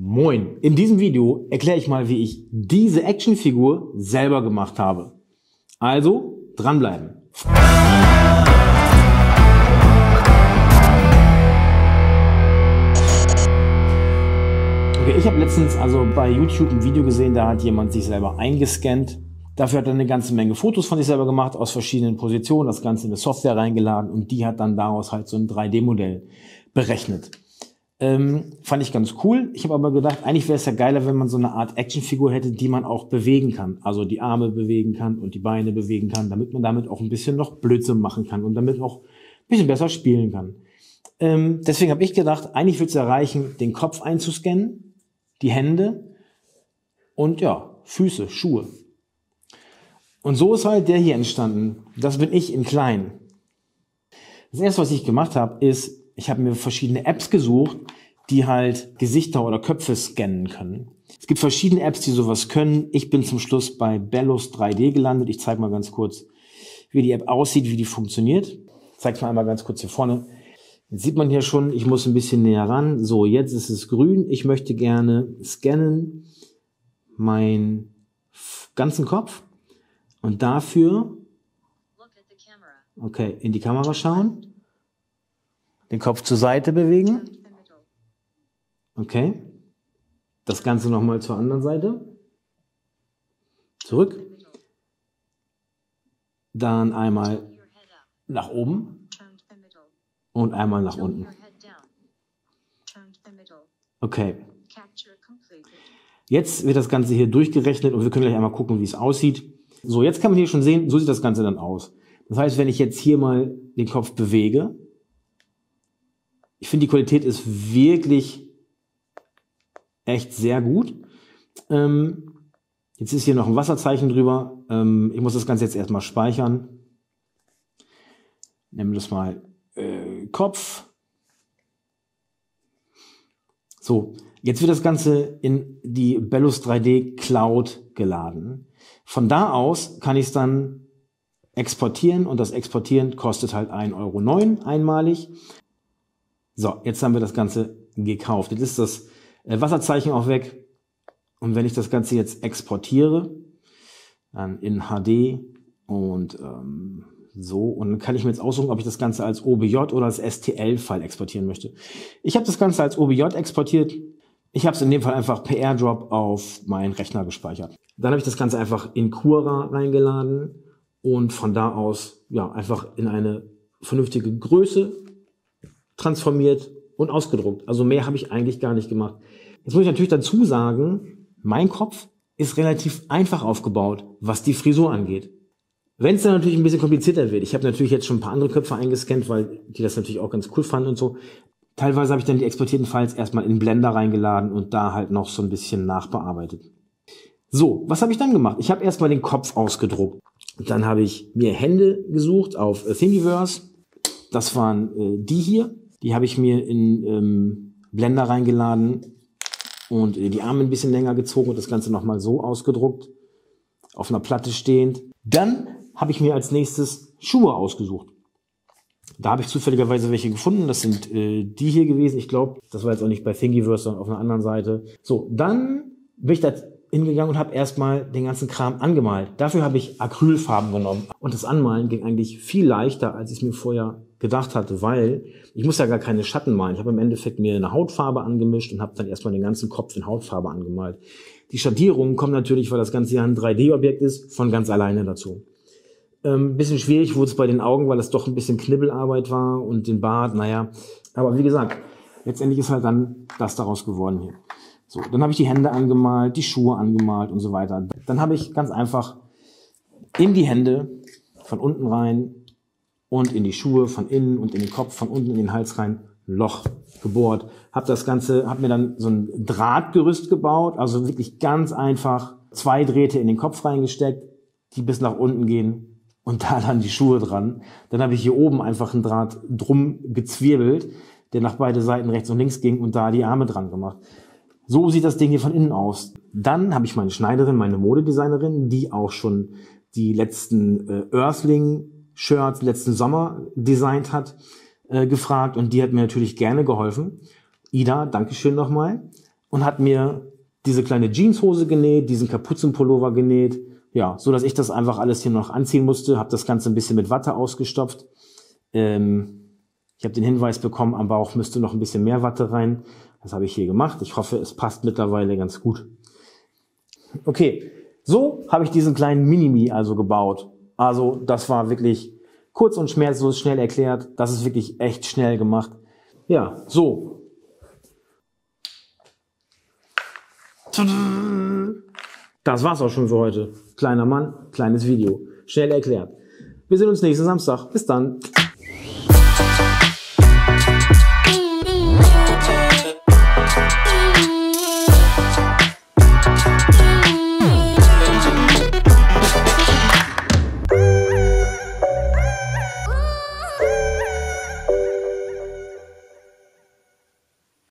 Moin! In diesem Video erkläre ich mal, wie ich diese Actionfigur selber gemacht habe. Also, dranbleiben! Okay, ich habe letztens also bei YouTube ein Video gesehen, da hat jemand sich selber eingescannt. Dafür hat er eine ganze Menge Fotos von sich selber gemacht, aus verschiedenen Positionen, das Ganze in eine Software reingeladen und die hat dann daraus halt so ein 3D-Modell berechnet. Ähm, fand ich ganz cool. Ich habe aber gedacht, eigentlich wäre es ja geiler, wenn man so eine Art Actionfigur hätte, die man auch bewegen kann. Also die Arme bewegen kann und die Beine bewegen kann, damit man damit auch ein bisschen noch Blödsinn machen kann und damit auch ein bisschen besser spielen kann. Ähm, deswegen habe ich gedacht, eigentlich würde es erreichen, den Kopf einzuscannen, die Hände und ja, Füße, Schuhe. Und so ist halt der hier entstanden. Das bin ich in klein. Das erste, was ich gemacht habe, ist, ich habe mir verschiedene Apps gesucht, die halt Gesichter oder Köpfe scannen können. Es gibt verschiedene Apps, die sowas können. Ich bin zum Schluss bei Bellos 3D gelandet. Ich zeige mal ganz kurz, wie die App aussieht, wie die funktioniert. Ich zeige mal einmal ganz kurz hier vorne. Jetzt sieht man hier schon, ich muss ein bisschen näher ran. So, jetzt ist es grün. Ich möchte gerne scannen meinen ganzen Kopf und dafür okay, in die Kamera schauen den Kopf zur Seite bewegen. Okay. Das Ganze nochmal zur anderen Seite. Zurück. Dann einmal nach oben und einmal nach unten. Okay. Jetzt wird das Ganze hier durchgerechnet und wir können gleich einmal gucken, wie es aussieht. So, jetzt kann man hier schon sehen, so sieht das Ganze dann aus. Das heißt, wenn ich jetzt hier mal den Kopf bewege, ich finde, die Qualität ist wirklich echt sehr gut. Ähm, jetzt ist hier noch ein Wasserzeichen drüber. Ähm, ich muss das Ganze jetzt erstmal speichern. Nehmen das mal äh, Kopf. So, jetzt wird das Ganze in die Bellus 3D Cloud geladen. Von da aus kann ich es dann exportieren und das Exportieren kostet halt 1,09 Euro einmalig. So, jetzt haben wir das Ganze gekauft. Jetzt ist das äh, Wasserzeichen auch weg. Und wenn ich das Ganze jetzt exportiere, dann in HD und ähm, so, und dann kann ich mir jetzt aussuchen, ob ich das Ganze als OBJ oder als STL-File exportieren möchte. Ich habe das Ganze als OBJ exportiert. Ich habe es in dem Fall einfach per AirDrop auf meinen Rechner gespeichert. Dann habe ich das Ganze einfach in Cura reingeladen und von da aus ja einfach in eine vernünftige Größe transformiert und ausgedruckt. Also mehr habe ich eigentlich gar nicht gemacht. Jetzt muss ich natürlich dazu sagen, mein Kopf ist relativ einfach aufgebaut, was die Frisur angeht. Wenn es dann natürlich ein bisschen komplizierter wird, ich habe natürlich jetzt schon ein paar andere Köpfe eingescannt, weil die das natürlich auch ganz cool fanden und so. Teilweise habe ich dann die exportierten Files erstmal in Blender reingeladen und da halt noch so ein bisschen nachbearbeitet. So, was habe ich dann gemacht? Ich habe erstmal den Kopf ausgedruckt. Dann habe ich mir Hände gesucht auf Thingiverse. Das waren äh, die hier. Die habe ich mir in ähm, Blender reingeladen und die Arme ein bisschen länger gezogen und das Ganze nochmal so ausgedruckt, auf einer Platte stehend. Dann habe ich mir als nächstes Schuhe ausgesucht. Da habe ich zufälligerweise welche gefunden. Das sind äh, die hier gewesen. Ich glaube, das war jetzt auch nicht bei Thingiverse, sondern auf einer anderen Seite. So, dann bin ich da hingegangen und habe erstmal den ganzen Kram angemalt. Dafür habe ich Acrylfarben genommen. Und das Anmalen ging eigentlich viel leichter, als ich mir vorher gedacht hatte, weil ich muss ja gar keine Schatten malen. Ich habe im Endeffekt mir eine Hautfarbe angemischt und habe dann erstmal den ganzen Kopf in Hautfarbe angemalt. Die Schattierungen kommen natürlich, weil das Ganze ja ein 3D-Objekt ist, von ganz alleine dazu. Ähm, bisschen schwierig wurde es bei den Augen, weil es doch ein bisschen Knibbelarbeit war und den Bart, naja. Aber wie gesagt, letztendlich ist halt dann das daraus geworden hier. So, dann habe ich die Hände angemalt, die Schuhe angemalt und so weiter. Dann habe ich ganz einfach in die Hände von unten rein und in die Schuhe von innen und in den Kopf von unten in den Hals rein Loch gebohrt. Hab das Ganze, hab mir dann so ein Drahtgerüst gebaut, also wirklich ganz einfach zwei Drähte in den Kopf reingesteckt, die bis nach unten gehen und da dann die Schuhe dran. Dann habe ich hier oben einfach einen Draht drum gezwirbelt, der nach beide Seiten rechts und links ging und da die Arme dran gemacht. So sieht das Ding hier von innen aus. Dann habe ich meine Schneiderin, meine Modedesignerin, die auch schon die letzten äh, Earthling Shirts letzten Sommer designt hat, äh, gefragt und die hat mir natürlich gerne geholfen. Ida, Dankeschön nochmal. und hat mir diese kleine Jeanshose genäht, diesen Kapuzenpullover genäht, ja, so dass ich das einfach alles hier noch anziehen musste, habe das Ganze ein bisschen mit Watte ausgestopft. Ähm, ich habe den Hinweis bekommen, am Bauch müsste noch ein bisschen mehr Watte rein. Das habe ich hier gemacht. Ich hoffe, es passt mittlerweile ganz gut. Okay, so habe ich diesen kleinen Minimi also gebaut. Also das war wirklich kurz und schmerzlos, schnell erklärt. Das ist wirklich echt schnell gemacht. Ja, so. Das war's auch schon für heute. Kleiner Mann, kleines Video. Schnell erklärt. Wir sehen uns nächsten Samstag. Bis dann.